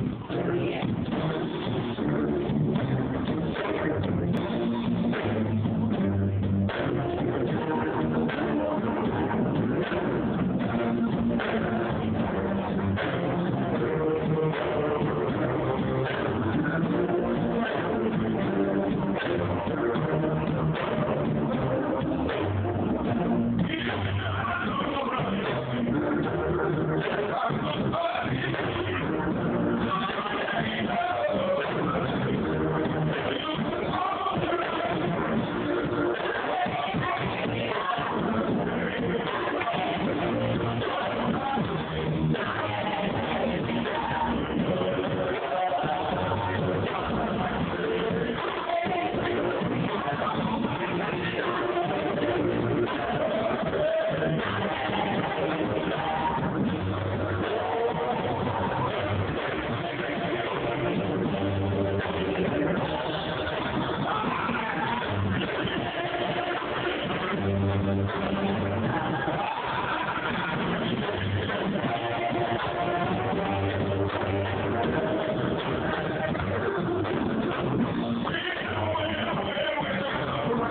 Yeah.